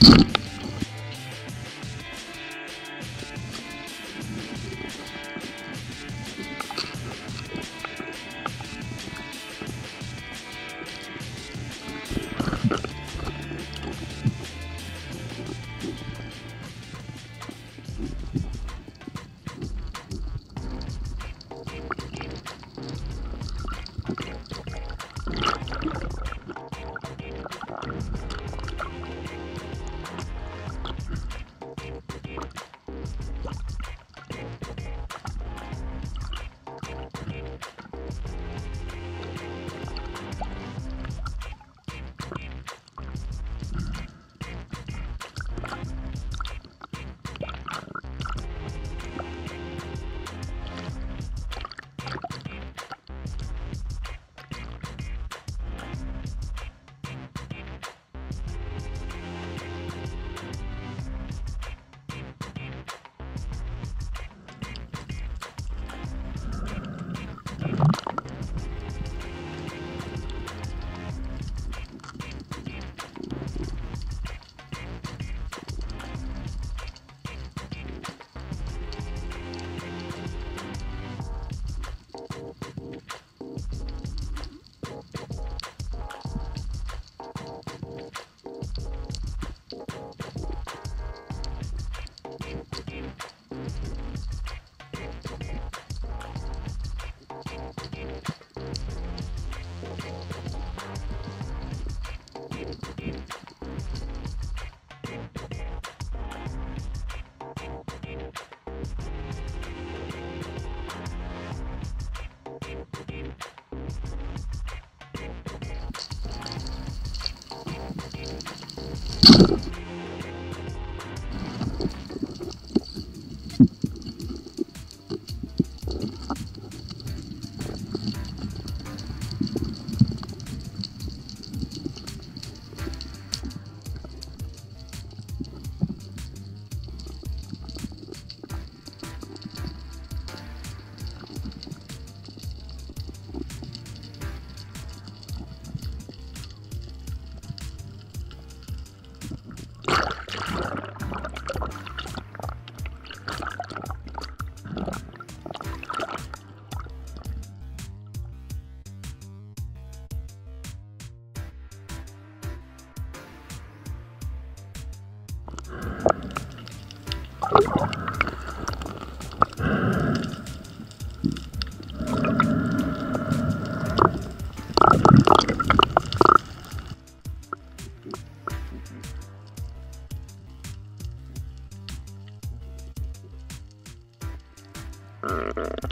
Thank Uh...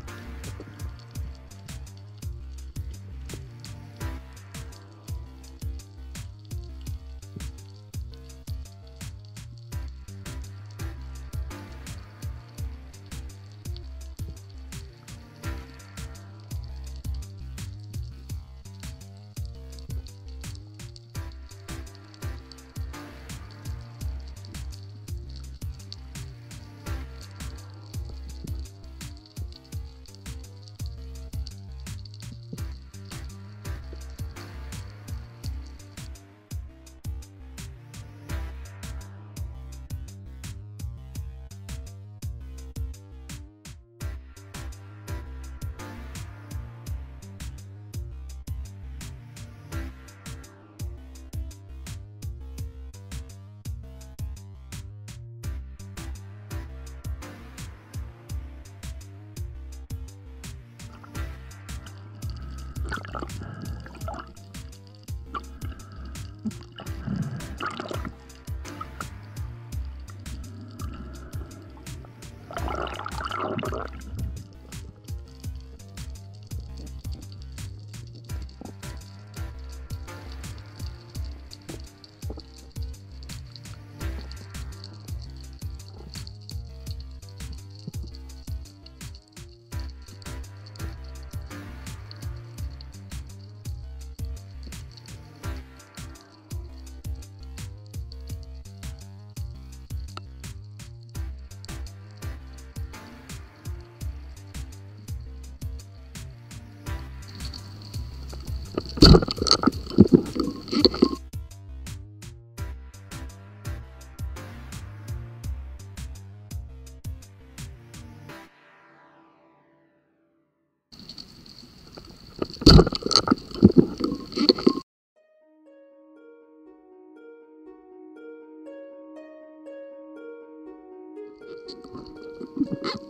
Bye. Ah!